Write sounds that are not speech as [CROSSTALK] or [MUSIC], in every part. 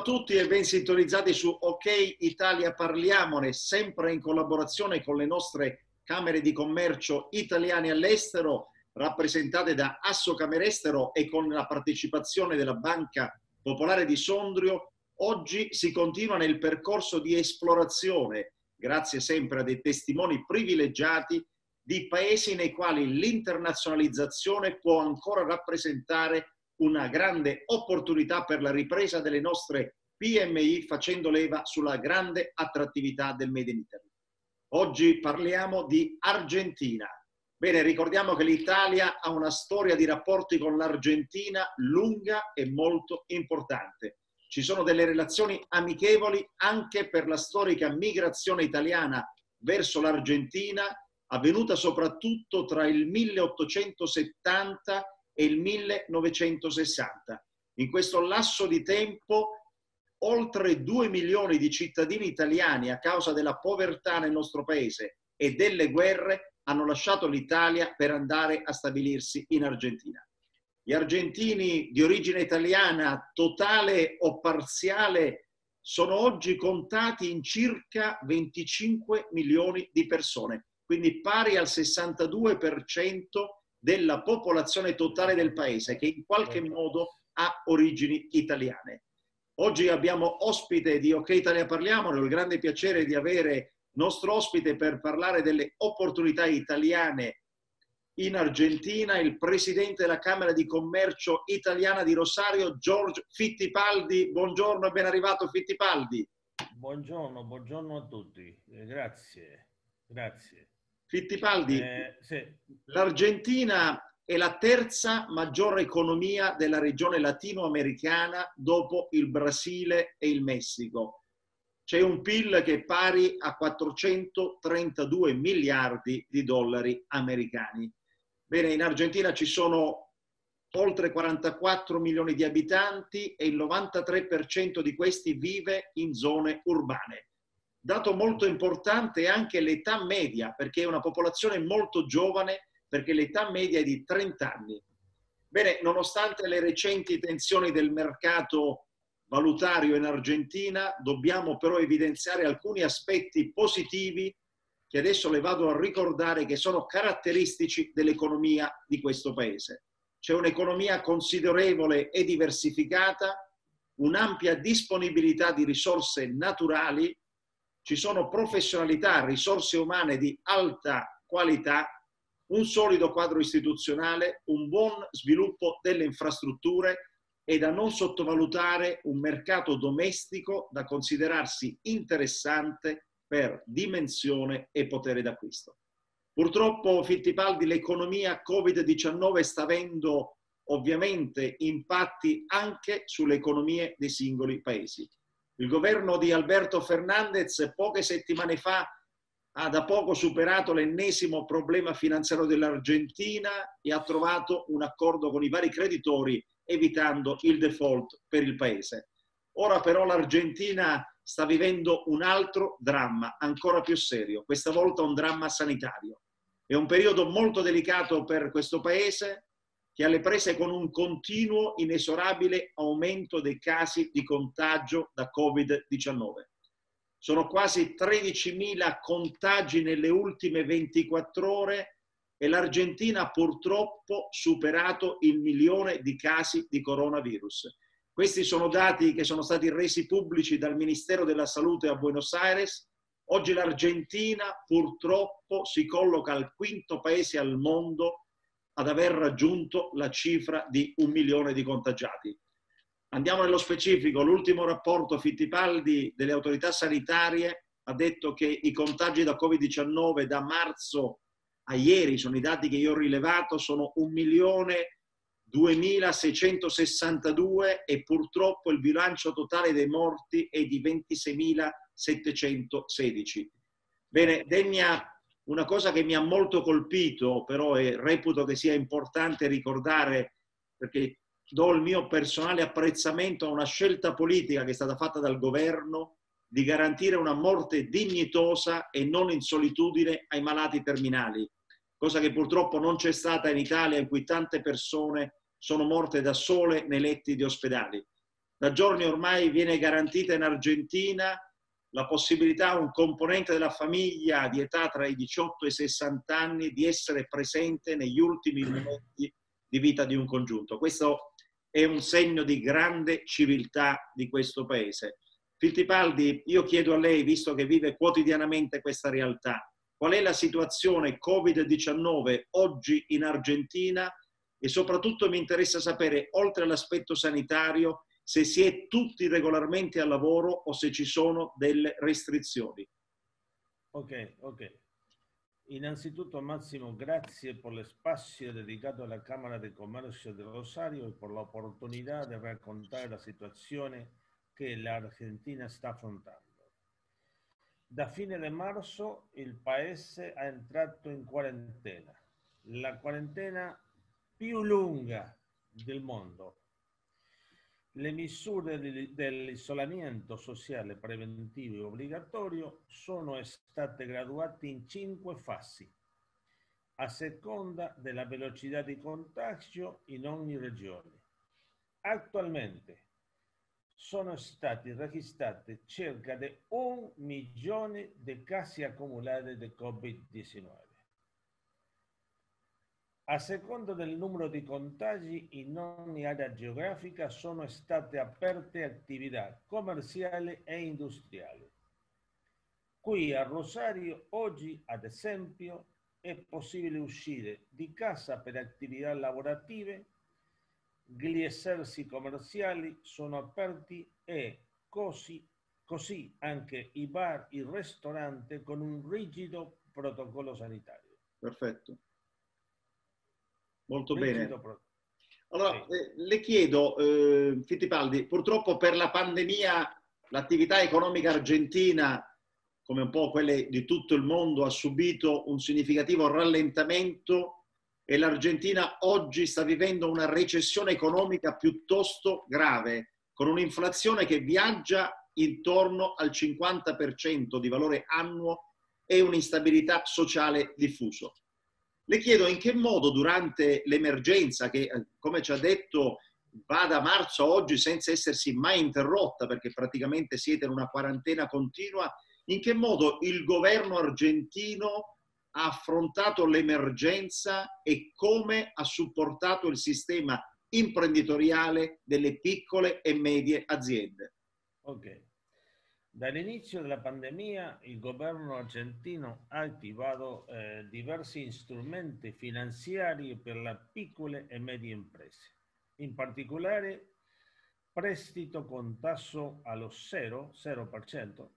A tutti e ben sintonizzati su OK Italia Parliamone, sempre in collaborazione con le nostre Camere di Commercio italiane all'estero, rappresentate da Asso Camerestero e con la partecipazione della Banca Popolare di Sondrio. Oggi si continua nel percorso di esplorazione, grazie sempre a dei testimoni privilegiati, di paesi nei quali l'internazionalizzazione può ancora rappresentare una grande opportunità per la ripresa delle nostre PMI facendo leva sulla grande attrattività del Made in Italy. Oggi parliamo di Argentina. Bene, ricordiamo che l'Italia ha una storia di rapporti con l'Argentina lunga e molto importante. Ci sono delle relazioni amichevoli anche per la storica migrazione italiana verso l'Argentina, avvenuta soprattutto tra il 1870 e il 1960. In questo lasso di tempo oltre 2 milioni di cittadini italiani a causa della povertà nel nostro paese e delle guerre hanno lasciato l'Italia per andare a stabilirsi in Argentina. Gli argentini di origine italiana, totale o parziale, sono oggi contati in circa 25 milioni di persone, quindi pari al 62% della popolazione totale del paese che in qualche certo. modo ha origini italiane. Oggi abbiamo ospite di OK Italia Parliamo, ho il grande piacere di avere nostro ospite per parlare delle opportunità italiane in Argentina, il presidente della Camera di Commercio italiana di Rosario, Giorgio Fittipaldi. Buongiorno e ben arrivato Fittipaldi. Buongiorno, buongiorno a tutti. Eh, grazie, grazie. Fittipaldi, eh, sì. l'Argentina è la terza maggiore economia della regione latinoamericana dopo il Brasile e il Messico. C'è un PIL che è pari a 432 miliardi di dollari americani. Bene, in Argentina ci sono oltre 44 milioni di abitanti e il 93% di questi vive in zone urbane. Dato molto importante anche l'età media, perché è una popolazione molto giovane, perché l'età media è di 30 anni. Bene, nonostante le recenti tensioni del mercato valutario in Argentina, dobbiamo però evidenziare alcuni aspetti positivi che adesso le vado a ricordare che sono caratteristici dell'economia di questo paese. C'è un'economia considerevole e diversificata, un'ampia disponibilità di risorse naturali ci sono professionalità, risorse umane di alta qualità, un solido quadro istituzionale, un buon sviluppo delle infrastrutture e da non sottovalutare un mercato domestico da considerarsi interessante per dimensione e potere d'acquisto. Purtroppo, Fittipaldi, l'economia Covid-19 sta avendo ovviamente impatti anche sulle economie dei singoli paesi. Il governo di Alberto Fernandez poche settimane fa ha da poco superato l'ennesimo problema finanziario dell'Argentina e ha trovato un accordo con i vari creditori evitando il default per il paese. Ora però l'Argentina sta vivendo un altro dramma ancora più serio, questa volta un dramma sanitario. È un periodo molto delicato per questo paese che alle prese con un continuo, inesorabile aumento dei casi di contagio da Covid-19. Sono quasi 13.000 contagi nelle ultime 24 ore e l'Argentina ha purtroppo superato il milione di casi di coronavirus. Questi sono dati che sono stati resi pubblici dal Ministero della Salute a Buenos Aires. Oggi l'Argentina purtroppo si colloca al quinto paese al mondo ad aver raggiunto la cifra di un milione di contagiati. Andiamo nello specifico, l'ultimo rapporto Fittipaldi delle autorità sanitarie ha detto che i contagi da Covid-19 da marzo a ieri, sono i dati che io ho rilevato, sono 1 milione 2.662 e purtroppo il bilancio totale dei morti è di 26.716. Bene, degna una cosa che mi ha molto colpito, però e reputo che sia importante ricordare, perché do il mio personale apprezzamento a una scelta politica che è stata fatta dal governo di garantire una morte dignitosa e non in solitudine ai malati terminali, cosa che purtroppo non c'è stata in Italia in cui tante persone sono morte da sole nei letti di ospedali. Da giorni ormai viene garantita in Argentina la possibilità a un componente della famiglia di età tra i 18 e i 60 anni di essere presente negli ultimi momenti di vita di un congiunto. Questo è un segno di grande civiltà di questo paese. Fittipaldi, io chiedo a lei, visto che vive quotidianamente questa realtà, qual è la situazione Covid-19 oggi in Argentina e soprattutto mi interessa sapere, oltre all'aspetto sanitario, se si è tutti regolarmente al lavoro o se ci sono delle restrizioni. Ok, ok. Innanzitutto Massimo, grazie per l'espazio dedicato alla Camera di Commercio di Rosario e per l'opportunità di raccontare la situazione che l'Argentina sta affrontando. Da fine di marzo il paese è entrato in quarantena, la quarantena più lunga del mondo. Le misure dell'isolamento sociale preventivo e obbligatorio sono state graduate in cinque fasi, a seconda della velocità di contagio in ogni regione. Attualmente sono stati registrati circa di un milione di casi accumulati di Covid-19. A seconda del numero di contagi in ogni area geografica sono state aperte attività commerciali e industriali. Qui a Rosario oggi, ad esempio, è possibile uscire di casa per attività lavorative gli eserciti commerciali sono aperti e così, così anche i bar, i ristoranti con un rigido protocollo sanitario. Perfetto. Molto bene. Allora, eh, le chiedo, eh, Fittipaldi, purtroppo per la pandemia l'attività economica argentina, come un po' quelle di tutto il mondo, ha subito un significativo rallentamento e l'Argentina oggi sta vivendo una recessione economica piuttosto grave, con un'inflazione che viaggia intorno al 50% di valore annuo e un'instabilità sociale diffuso. Le chiedo in che modo durante l'emergenza, che eh, come ci ha detto va da marzo a oggi senza essersi mai interrotta, perché praticamente siete in una quarantena continua, in che modo il governo argentino ha affrontato l'emergenza e come ha supportato il sistema imprenditoriale delle piccole e medie aziende. Ok. Dall'inizio della pandemia il governo argentino ha attivato eh, diversi strumenti finanziari per le piccole e medie imprese, in particolare prestito con tasso allo 0, 0%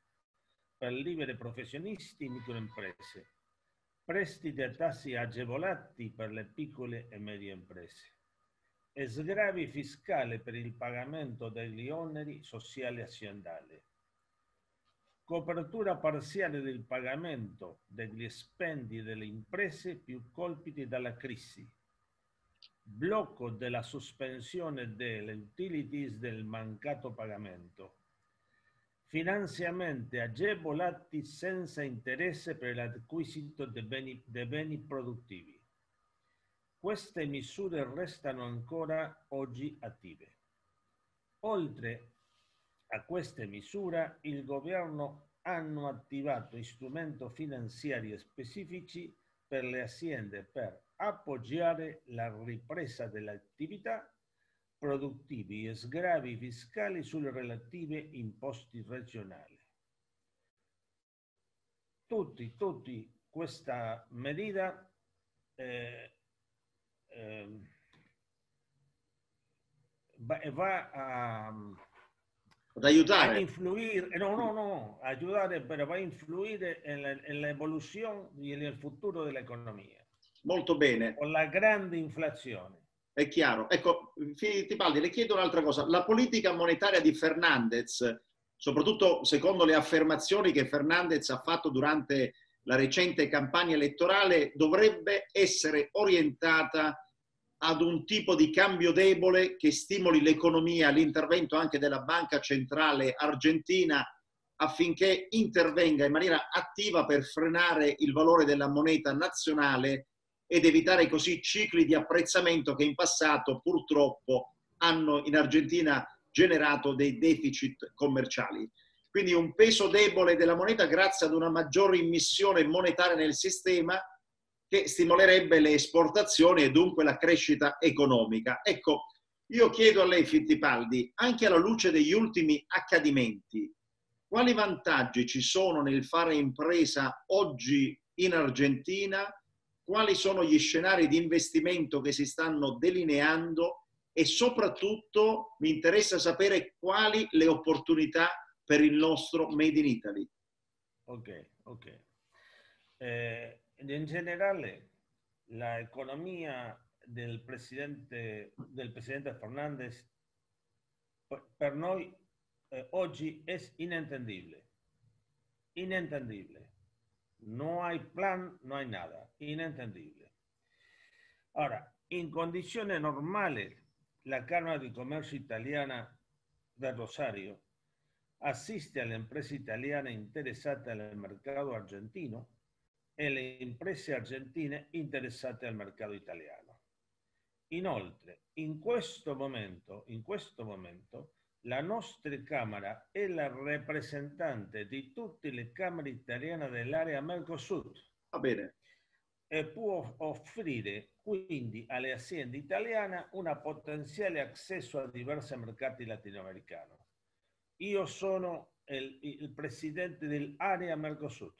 per liberi professionisti e microimprese, prestiti a tassi agevolati per le piccole e medie imprese, sgravi fiscali per il pagamento degli oneri sociali aziendali, copertura parziale del pagamento degli spendi delle imprese più colpite dalla crisi, blocco della sospensione delle utilities del mancato pagamento, finanziamenti agevolati senza interesse per l'acquisto di beni, beni produttivi. Queste misure restano ancora oggi attive. Oltre a queste misure, il governo hanno attivato strumenti finanziari specifici per le aziende per appoggiare la ripresa dell'attività produttivi e sgravi fiscali sulle relative imposti regionali. Tutti, tutti questa medida eh, eh, va, a, ad aiutare. A influire, no, no, no, aiutare, però va a influire nell'evoluzione e nel futuro dell'economia. Molto bene. Con la grande inflazione. È chiaro. Ecco, Fittipaldi, le chiedo un'altra cosa. La politica monetaria di Fernandez, soprattutto secondo le affermazioni che Fernandez ha fatto durante la recente campagna elettorale, dovrebbe essere orientata ad un tipo di cambio debole che stimoli l'economia, l'intervento anche della Banca Centrale Argentina affinché intervenga in maniera attiva per frenare il valore della moneta nazionale ed evitare così cicli di apprezzamento che in passato purtroppo hanno in Argentina generato dei deficit commerciali. Quindi un peso debole della moneta grazie ad una maggiore immissione monetaria nel sistema che stimolerebbe le esportazioni e dunque la crescita economica. Ecco, io chiedo a lei Fittipaldi, anche alla luce degli ultimi accadimenti, quali vantaggi ci sono nel fare impresa oggi in Argentina? Quali sono gli scenari di investimento che si stanno delineando? E soprattutto mi interessa sapere quali le opportunità per il nostro Made in Italy. Ok, ok. Eh, in generale l'economia del presidente, del presidente Fernández per noi eh, oggi è inentendible. Inentendible. No hay plan, no hay nada. Inentendible. Ahora, in condizioni normali, la Cámara di Commercio Italiana de Rosario assiste alle imprese italiane interessate nel mercato argentino e le imprese argentine interessate al mercato italiano. Inoltre, in questo momento, in questo momento la nostra Camera è la rappresentante di tutte le Camere italiane dell'area Mercosur. Va bene. E può offrire quindi alle aziende italiane un potenziale accesso a diversi mercati latinoamericani. Io sono il, il presidente dell'area Mercosur.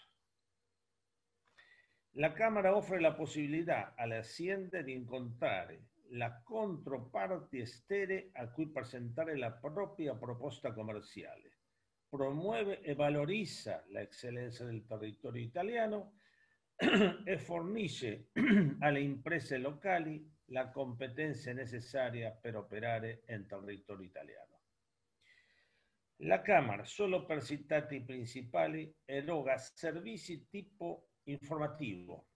La Camera offre la possibilità alle aziende di incontrare la controparte estere a cui presentare la propria proposta commerciale. Promuove e valorizza l'eccellenza del territorio italiano e fornisce alle imprese locali la competenza necessaria per operare in territorio italiano. La Camera, solo per i principali, eroga servizi tipo informativo,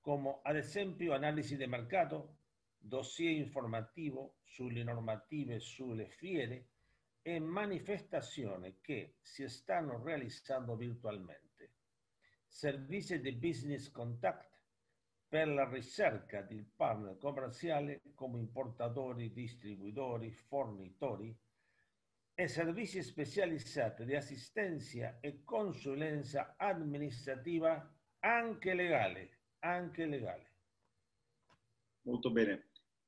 come ad esempio analisi di mercato, dossier informativo sulle normative sulle fiere e manifestazioni che si stanno realizzando virtualmente. Servizi di business contact per la ricerca di partner commerciali come importatori, distribuitori, fornitori e servizi specializzati di assistenza e consulenza amministrativa anche legale, anche legale. Molto bene.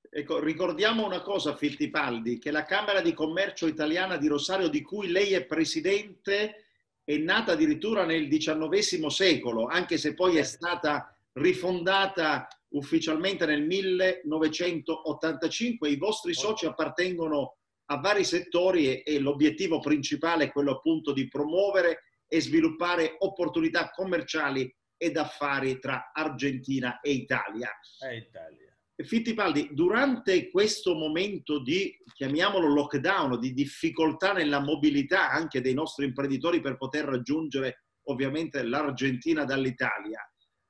Ecco, ricordiamo una cosa, Fittipaldi, che la Camera di Commercio italiana di Rosario, di cui lei è presidente, è nata addirittura nel XIX secolo, anche se poi è stata rifondata ufficialmente nel 1985. I vostri soci appartengono a vari settori e, e l'obiettivo principale è quello appunto di promuovere e sviluppare opportunità commerciali ed affari tra Argentina e Italia. E Italia. Fittipaldi, durante questo momento di, chiamiamolo lockdown, di difficoltà nella mobilità anche dei nostri imprenditori per poter raggiungere ovviamente l'Argentina dall'Italia,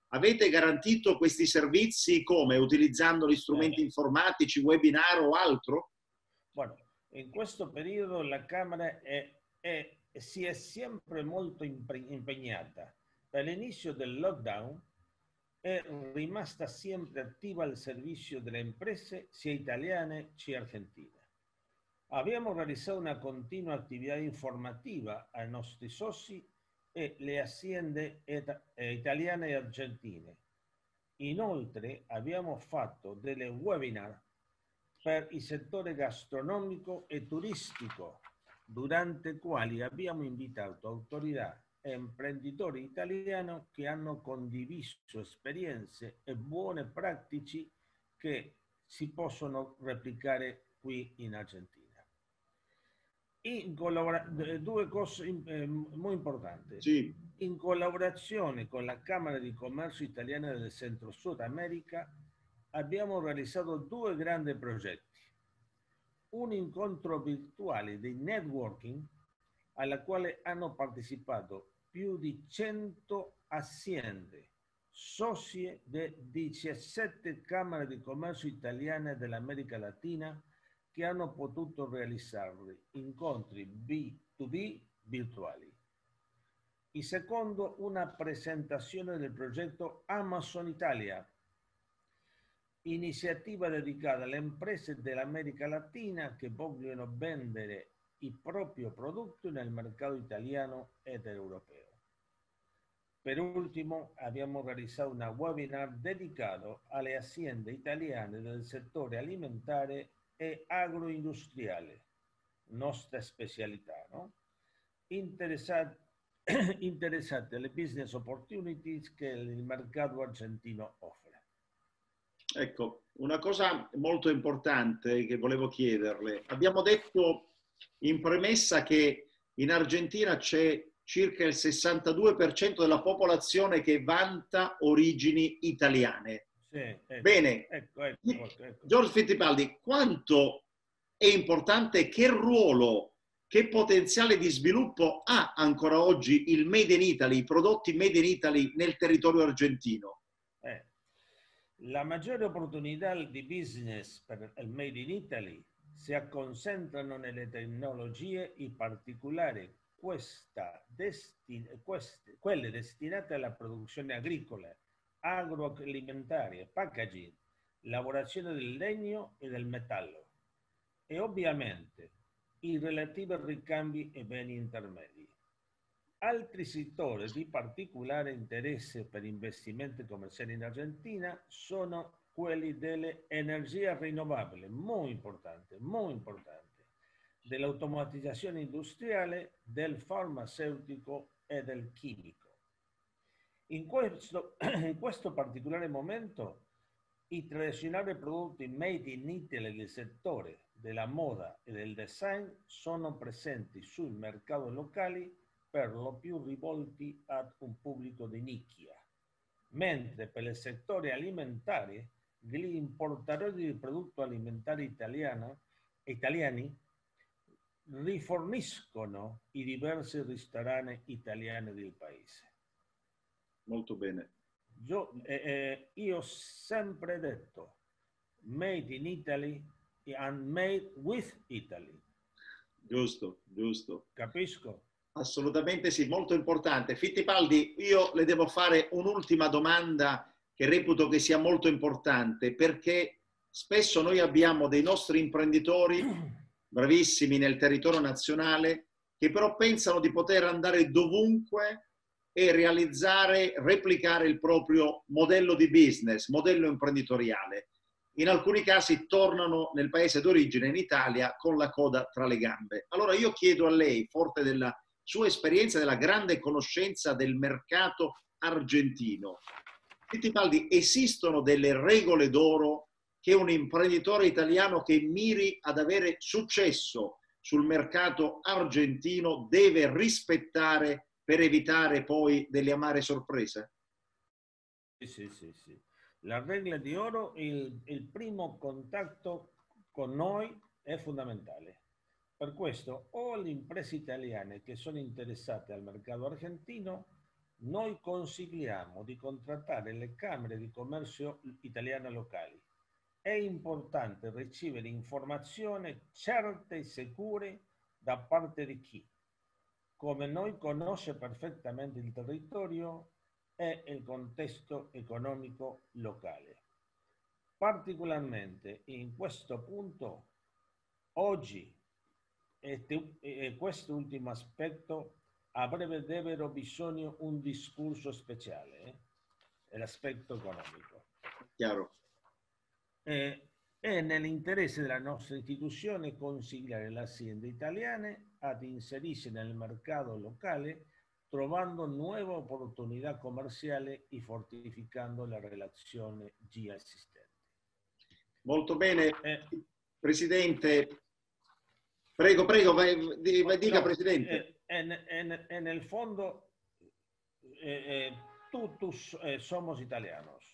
avete garantito questi servizi come? Utilizzando gli strumenti eh. informatici, webinar o altro? Bueno, in questo periodo la Camera è, è, si è sempre molto impegnata. Dall'inizio del lockdown è rimasta sempre attiva al servizio delle imprese sia italiane sia argentine. Abbiamo realizzato una continua attività informativa ai nostri soci e le aziende italiane e argentine. Inoltre abbiamo fatto delle webinar per il settore gastronomico e turistico, durante i quali abbiamo invitato autorità imprenditori italiani che hanno condiviso esperienze e buone pratiche che si possono replicare qui in Argentina. In due cose eh, molto importanti. Sì. In collaborazione con la Camera di Commercio Italiana del Centro-Sud America abbiamo realizzato due grandi progetti. Un incontro virtuale di networking alla quale hanno partecipato più di 100 aziende, socie di 17 Camere di Commercio italiane dell'America Latina che hanno potuto realizzare incontri B2B virtuali. Il secondo, una presentazione del progetto Amazon Italia. Iniziativa dedicata alle imprese dell'America Latina che vogliono vendere i propri prodotti nel mercato italiano ed europeo. Per ultimo, abbiamo realizzato un webinar dedicato alle aziende italiane del settore alimentare e agroindustriale, nostra specialità, no? interessate, [CLEARS THROAT] interessate alle business opportunities che il mercato argentino offre. Ecco, una cosa molto importante che volevo chiederle. Abbiamo detto in premessa che in Argentina c'è circa il 62% della popolazione che vanta origini italiane. Sì, ecco, Bene, ecco, ecco, ecco, ecco. Giorgio Fittipaldi, quanto è importante, che ruolo, che potenziale di sviluppo ha ancora oggi il Made in Italy, i prodotti Made in Italy nel territorio argentino? La maggiore opportunità di business per il Made in Italy si concentrano nelle tecnologie, in particolare destin queste, quelle destinate alla produzione agricola, agroalimentare, packaging, lavorazione del legno e del metallo e ovviamente i relativi ricambi e beni intermedi. Altri settori di particolare interesse per investimenti commerciali in Argentina sono quelli delle energie rinnovabili, molto importante, molto importante, dell'automatizzazione industriale, del farmaceutico e del chimico. In questo, [CLEARS THROAT] in questo particolare momento i tradizionali prodotti made in Italy del settore della moda e del design sono presenti sui mercati locali per lo più rivolti ad un pubblico di nicchia, mentre per il settore alimentare gli importatori di prodotti alimentari italiano, italiani riforniscono i diversi ristoranti italiani del paese. Molto bene. Io, eh, eh, io ho sempre detto made in Italy and made with Italy. Giusto, giusto. Capisco? Assolutamente sì, molto importante. Fittipaldi, io le devo fare un'ultima domanda che reputo che sia molto importante perché spesso noi abbiamo dei nostri imprenditori bravissimi nel territorio nazionale che però pensano di poter andare dovunque e realizzare, replicare il proprio modello di business, modello imprenditoriale. In alcuni casi tornano nel paese d'origine, in Italia, con la coda tra le gambe. Allora io chiedo a lei, forte della sua esperienza della grande conoscenza del mercato argentino. Fittipaldi, esistono delle regole d'oro che un imprenditore italiano che miri ad avere successo sul mercato argentino deve rispettare per evitare poi delle amare sorprese? Sì, sì, sì. La regola di oro, il, il primo contatto con noi è fondamentale. Per questo o le imprese italiane che sono interessate al mercato argentino, noi consigliamo di contrattare le camere di commercio italiane locali. È importante ricevere informazioni certe e sicure da parte di chi, come noi, conosce perfettamente il territorio e il contesto economico locale. Particolarmente in questo punto, oggi e questo ultimo aspetto avrebbero bisogno di un discorso speciale, eh? l'aspetto economico. Chiaro. Eh, è nell'interesse della nostra istituzione consigliare le aziende italiane ad inserirsi nel mercato locale trovando nuove opportunità commerciali e fortificando la relazione già esistente. Molto bene. Eh, Presidente, Prego, prego, vai, vai, dica no, Presidente. E, e, e, nel fondo eh, todos eh, somos italianos.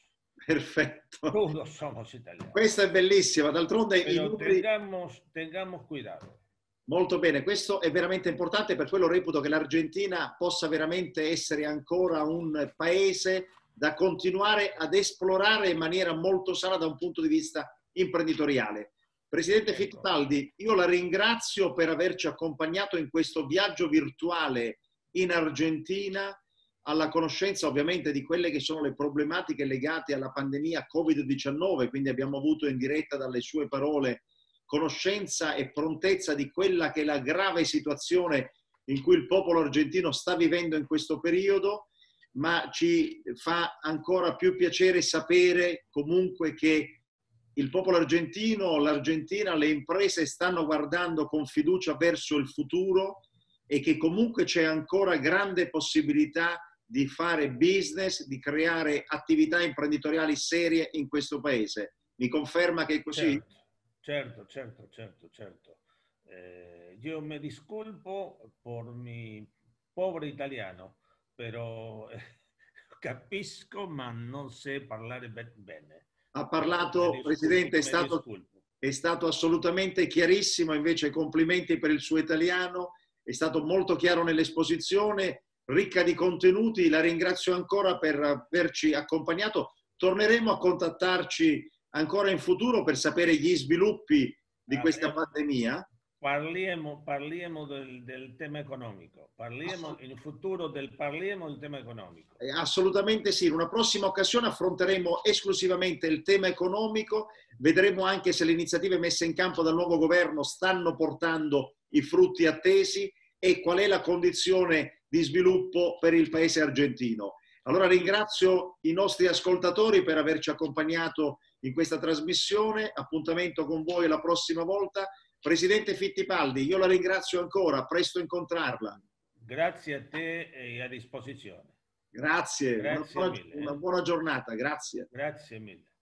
Perfetto. Todos somos italianos. Questa è bellissima, d'altronde i numeri... Tengamos, tengamos cuidado. Molto bene, questo è veramente importante, per quello reputo che l'Argentina possa veramente essere ancora un paese da continuare ad esplorare in maniera molto sana da un punto di vista imprenditoriale. Presidente. Fittipaldi, io la ringrazio per averci accompagnato in questo viaggio virtuale in Argentina alla conoscenza ovviamente di quelle che sono le problematiche legate alla pandemia Covid-19, quindi abbiamo avuto in diretta dalle sue parole conoscenza e prontezza di quella che è la grave situazione in cui il popolo argentino sta vivendo in questo periodo, ma ci fa ancora più piacere sapere comunque che il popolo argentino, l'Argentina, le imprese stanno guardando con fiducia verso il futuro e che comunque c'è ancora grande possibilità di fare business, di creare attività imprenditoriali serie in questo paese. Mi conferma che è così? Certo, certo, certo, certo. Eh, io mi disculpo per mi povero italiano, però [LAUGHS] capisco ma non so parlare bene. Ha parlato, Presidente, è stato, è stato assolutamente chiarissimo, invece complimenti per il suo italiano, è stato molto chiaro nell'esposizione ricca di contenuti. La ringrazio ancora per averci accompagnato. Torneremo a contattarci ancora in futuro per sapere gli sviluppi di questa pandemia. Parliamo, parliamo del, del, tema economico, parliamo in futuro del, parliamo del tema economico. Eh, assolutamente sì, in una prossima occasione affronteremo esclusivamente il tema economico, vedremo anche se le iniziative messe in campo dal nuovo governo stanno portando i frutti attesi e qual è la condizione di sviluppo per il paese argentino. Allora ringrazio i nostri ascoltatori per averci accompagnato in questa trasmissione. Appuntamento con voi la prossima volta. Presidente Fittipaldi, io la ringrazio ancora, presto incontrarla. Grazie a te e a disposizione. Grazie, grazie una, buona, una buona giornata, grazie. Grazie mille.